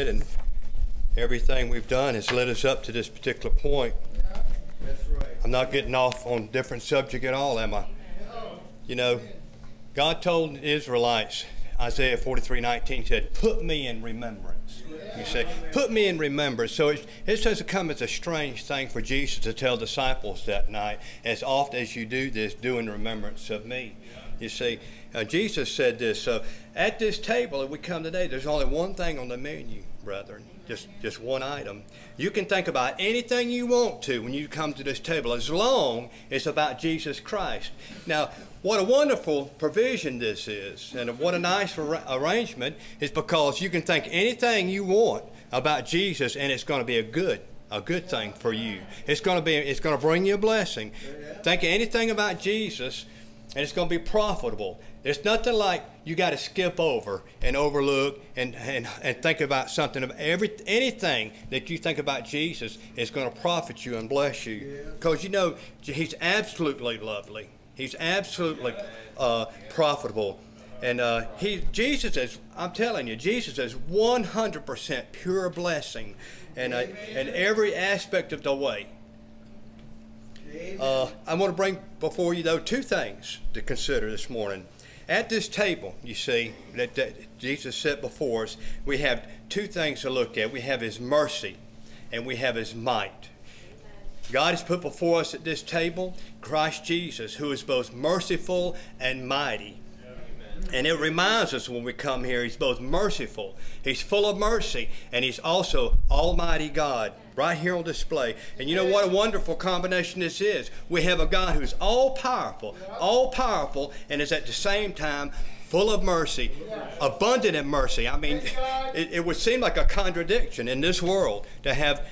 said, and everything we've done has led us up to this particular point. That's right. I'm not getting off on a different subject at all, am I? You know, God told the Israelites, Isaiah 43 19 said, Put me in remembrance. You say, Put me in remembrance. So it, it doesn't come as a strange thing for Jesus to tell disciples that night, as often as you do this, do in remembrance of me. You see, uh, Jesus said this. So at this table that we come today, there's only one thing on the menu, brethren. Just, just one item. You can think about anything you want to when you come to this table, as long as it's about Jesus Christ. Now, what a wonderful provision this is, and what a nice ar- arrangement is because you can think anything you want about Jesus, and it's going to be a good, a good thing for you. It's going to be, it's going to bring you a blessing. Think anything about Jesus, and it's going to be profitable. There's nothing like you got to skip over and overlook and, and, and think about something of every anything that you think about Jesus is going to profit you and bless you because you know he's absolutely lovely. He's absolutely uh, profitable. And uh, he, Jesus is, I'm telling you, Jesus is 100% pure blessing and uh, in every aspect of the way. Uh, I want to bring before you, though, two things to consider this morning. At this table, you see, that, that Jesus set before us, we have two things to look at. We have His mercy and we have His might. God has put before us at this table Christ Jesus, who is both merciful and mighty. And it reminds us when we come here, He's both merciful, He's full of mercy, and He's also Almighty God, right here on display. And you know what a wonderful combination this is? We have a God who's all powerful, all powerful, and is at the same time full of mercy, abundant in mercy. I mean, it, it, would seem like a contradiction in this world to have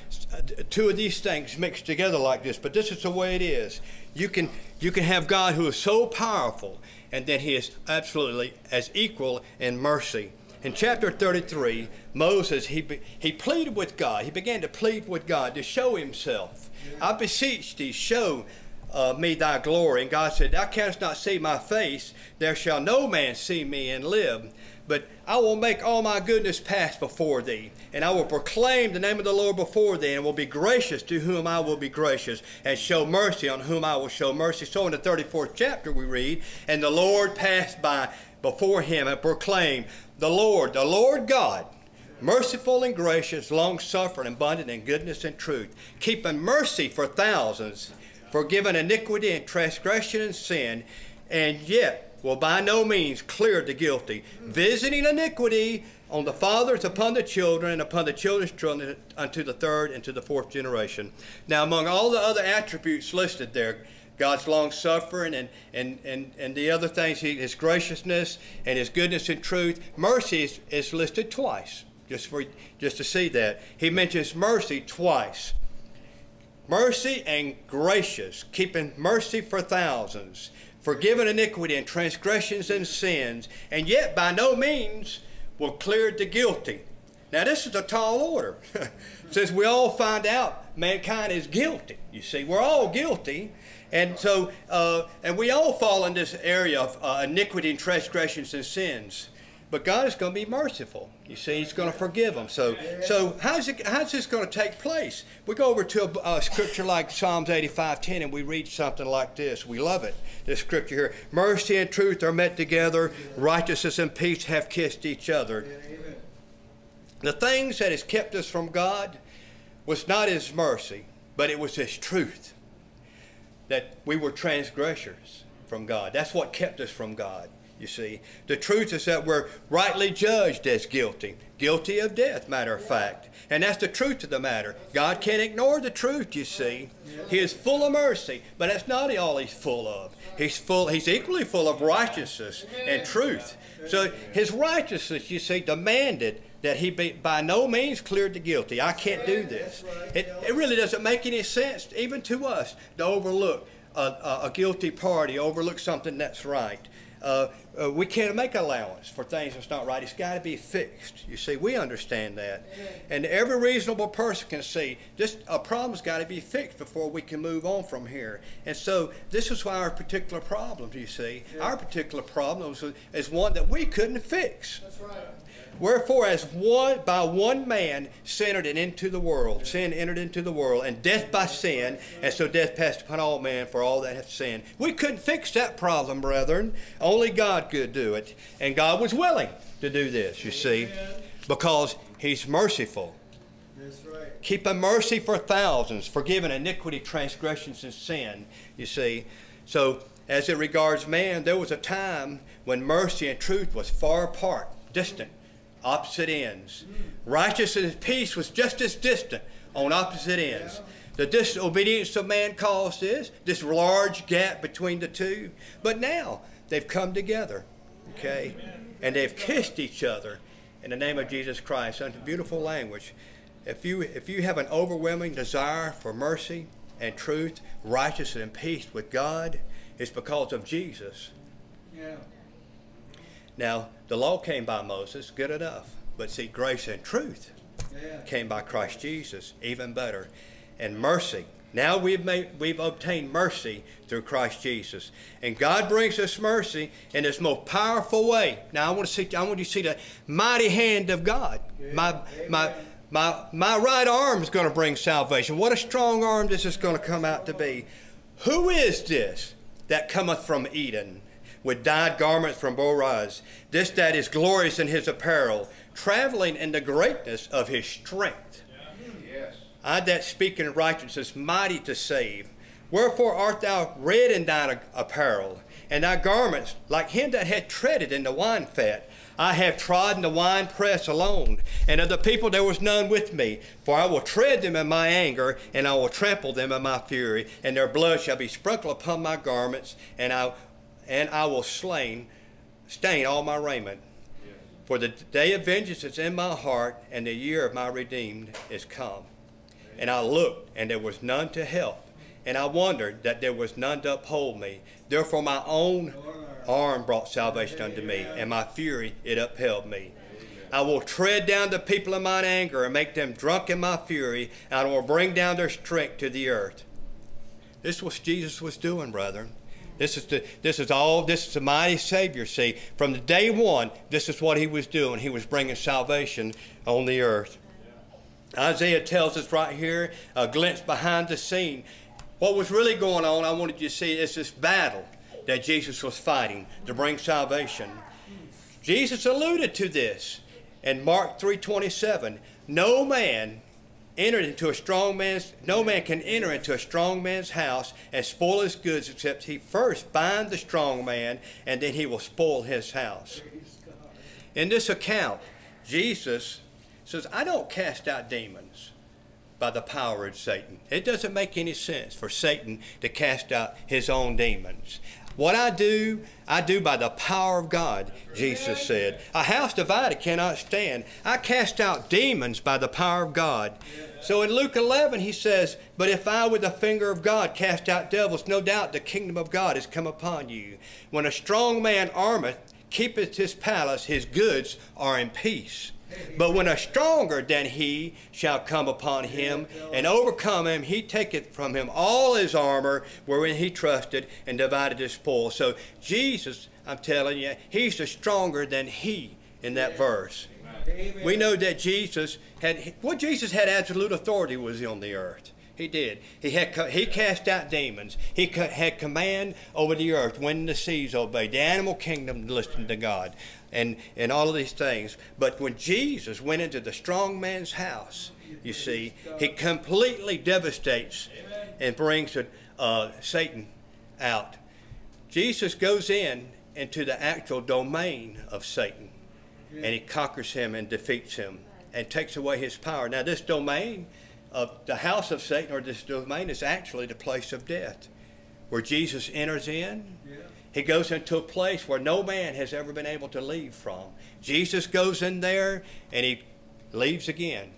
two of these things mixed together like this, but this is the way it is. You can, you can have God who is so powerful, and then he is absolutely as equal in mercy. In chapter 33, Moses, he, he pleaded with God. He began to plead with God to show himself. I beseech thee, show uh, me thy glory. And God said, Thou canst not see my face, there shall no man see me and live. But I will make all my goodness pass before thee, and I will proclaim the name of the Lord before thee, and will be gracious to whom I will be gracious, and show mercy on whom I will show mercy. So in the 34th chapter we read, And the Lord passed by before him and proclaimed, The Lord, the Lord God, merciful and gracious, long suffering, abundant in goodness and truth, keeping mercy for thousands, forgiving iniquity and transgression and sin, and yet will by no means clear the guilty, visiting iniquity on the fathers upon the children and upon the children's children unto the third and to the fourth generation. Now, among all the other attributes listed there, God's long suffering and, and, and, and the other things, His graciousness and His goodness and truth, mercy is, is listed twice, just, for, just to see that. He mentions mercy twice. Mercy and gracious, keeping mercy for thousands forgiving iniquity and transgressions and sins, and yet by no means will clear the guilty. Now, this is a tall order. Since we all find out mankind is guilty, you see, we're all guilty. And so, uh, and we all fall in this area of uh, iniquity and transgressions and sins. But God is going to be merciful. You see, He's going to forgive them. So, so how's, it, how's this going to take place? We go over to a, a scripture like Psalms 85:10, and we read something like this. We love it. This scripture here: Mercy and truth are met together. Righteousness and peace have kissed each other. The things that has kept us from God was not His mercy, but it was His truth. That we were transgressors from God. That's what kept us from God you see. The truth is that we're rightly judged as guilty, guilty of death, matter of fact. And that's the truth of the matter. God can't ignore the truth, you see. He is full of mercy, but that's not all he's full of. He's full he's equally full of righteousness and truth. So his righteousness, you see, demanded that he be by no means cleared the guilty. I can't do this. It, it really doesn't make any sense, even to us, to overlook a, a, a guilty party, overlook something that's right. Uh, uh, we can't make allowance for things that's not right. It's got to be fixed. You see, we understand that. And every reasonable person can see this a problem's got to be fixed before we can move on from here. And so this is why our particular problem, you see, yeah. our particular problem is, is one that we couldn't fix. That's right. Wherefore, as one by one man sin entered into the world, sin entered into the world, and death by sin, and so death passed upon all men for all that have sinned. We couldn't fix that problem, brethren. Only God could do it. And God was willing to do this, you see, because He's merciful. That's right. Keep a mercy for thousands, forgiving iniquity, transgressions, and sin, you see. So, as it regards man, there was a time when mercy and truth was far apart, distant opposite ends. Righteousness and peace was just as distant on opposite ends. The disobedience of man caused this, this large gap between the two. But now they've come together, okay? And they've kissed each other in the name of Jesus Christ unto beautiful language. If you, if you have an overwhelming desire for mercy and truth, righteousness and peace with God, it's because of Jesus. Yeah. Now, the law came by Moses, good enough. But see, grace and truth Yeah. came by Christ Jesus, even better. And mercy. Now we've made, we've obtained mercy through Christ Jesus, and God brings us mercy in His most powerful way. Now I want to see, I want you to see the mighty hand of God. My my my my right arm is going to bring salvation. What a strong arm this is going to come out to be. Who is this that cometh from Edom? with dyed garments from Bozrah. This that is glorious in his apparel, traveling in the greatness of his strength. Yes. I that speak in righteousness, mighty to save. Wherefore art thou red in thine apparel, and thy garments like him that had treaded in the wine fat? I have trodden the wine press alone, and of the people there was none with me. For I will tread them in my anger, and I will trample them in my fury, and their blood shall be sprinkled upon my garments, and I and I will slain, stain all my raiment. For the day of vengeance is in my heart, and the year of my redeemed is come. And I looked, and there was none to help, and I wondered that there was none to uphold me. Therefore my own arm brought salvation unto me, and my fury it upheld me. I will tread down the people in mine anger, and make them drunk in my fury, and I will bring down their strength to the earth. This is what Jesus was doing, brethren. This is the, this is all this is the mighty Savior. See, from the day one, this is what he was doing. He was bringing salvation on the earth. Isaiah tells us right here a glimpse behind the scene. What was really going on, I wanted you to see, is this battle that Jesus was fighting to bring salvation. Jesus alluded to this in Mark 3:27. No man entered into a strong man's no man can enter into a strong man's house and spoil his goods except he first bind the strong man and then he will spoil his house in this account jesus says i don't cast out demons by the power of satan it doesn't make any sense for satan to cast out his own demons what I do, I do by the power of God, Jesus said. A house divided cannot stand. I cast out demons by the power of God. So in Luke 11, he says, But if I with the finger of God cast out devils, no doubt the kingdom of God is come upon you. When a strong man armeth, keepeth his palace, his goods are in peace. But when a stronger than he shall come upon him and overcome him, he taketh from him all his armor wherein he trusted and divided his spoil. So Jesus, I'm telling you, he's the stronger than he in that verse. Amen. We know that Jesus had, what Jesus had absolute authority was on the earth. He did. He had he cast out demons. He had command over the earth when the seas obeyed. The animal kingdom listened to God, and and all of these things. But when Jesus went into the strong man's house, you see, he completely devastates and brings uh, Satan out. Jesus goes in into the actual domain of Satan, and he conquers him and defeats him and takes away his power. Now, this domain of the house of Satan or this domain is actually the place of death, where Jesus enters in. He goes into a place where no man has ever been able to leave from. Jesus goes in there and he leaves again.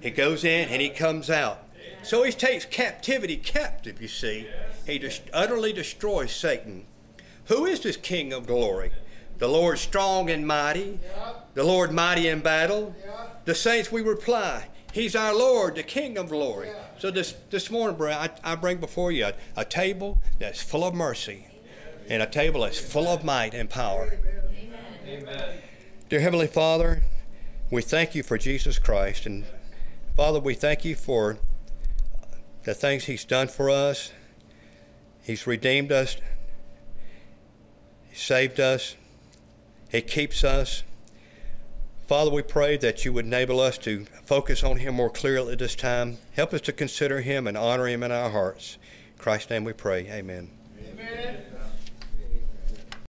He goes in and he comes out. So he takes captivity captive, you see. He just utterly destroys Satan. Who is this King of glory? The Lord strong and mighty, the Lord mighty in battle. The saints we reply, He's our Lord, the King of glory. So this, this morning, I, I bring before you a, a table that's full of mercy and a table that's full of might and power. Amen. Dear Heavenly Father, We thank you for Jesus Christ. And Father, we thank you for the things He's done for us. He's redeemed us, He saved us, He keeps us. Father, we pray that you would enable us to focus on Him more clearly at this time. Help us to consider Him and honor Him in our hearts. In Christ's name we pray. Amen. Amen.